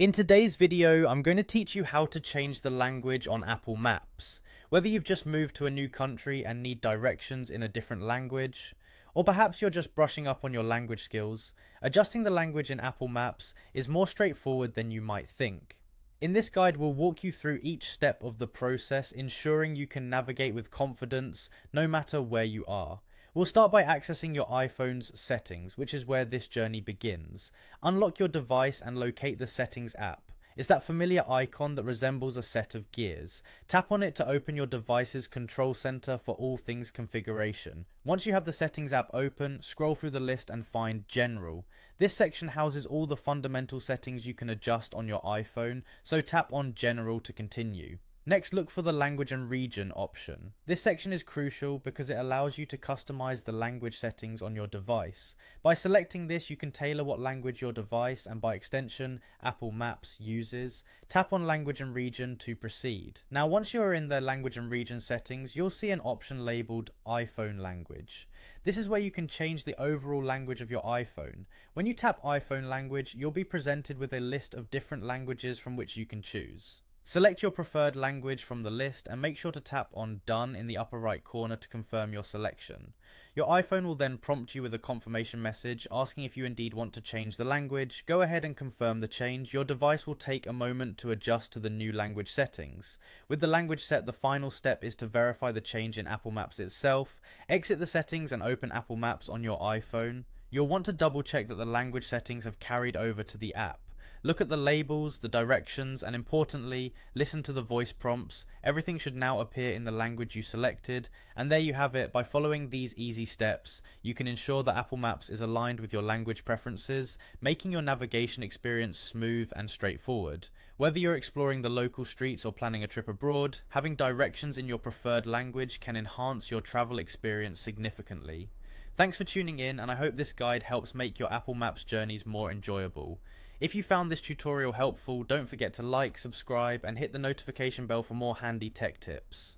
In today's video, I'm going to teach you how to change the language on Apple Maps. Whether you've just moved to a new country and need directions in a different language, or perhaps you're just brushing up on your language skills, adjusting the language in Apple Maps is more straightforward than you might think. In this guide, we'll walk you through each step of the process, ensuring you can navigate with confidence no matter where you are. We'll start by accessing your iPhone's settings, which is where this journey begins. Unlock your device and locate the settings app. It's that familiar icon that resembles a set of gears. Tap on it to open your device's control center for all things configuration. Once you have the settings app open, scroll through the list and find General. This section houses all the fundamental settings you can adjust on your iPhone, so tap on General to continue. Next, look for the language and region option. This section is crucial because it allows you to customize the language settings on your device. By selecting this, you can tailor what language your device and by extension, Apple Maps uses. Tap on language and region to proceed. Now, once you're in the language and region settings, you'll see an option labeled iPhone language. This is where you can change the overall language of your iPhone. When you tap iPhone language, you'll be presented with a list of different languages from which you can choose. Select your preferred language from the list and make sure to tap on Done in the upper right corner to confirm your selection. Your iPhone will then prompt you with a confirmation message asking if you indeed want to change the language. Go ahead and confirm the change. Your device will take a moment to adjust to the new language settings. With the language set, the final step is to verify the change in Apple Maps itself. Exit the settings and open Apple Maps on your iPhone. You'll want to double check that the language settings have carried over to the app. Look at the labels, the directions, and importantly, listen to the voice prompts. Everything should now appear in the language you selected, and there you have it. By following these easy steps, you can ensure that Apple Maps is aligned with your language preferences, making your navigation experience smooth and straightforward. Whether you're exploring the local streets or planning a trip abroad, having directions in your preferred language can enhance your travel experience significantly. Thanks for tuning in, and I hope this guide helps make your Apple Maps journeys more enjoyable. If you found this tutorial helpful, don't forget to like, subscribe, and hit the notification bell for more handy tech tips.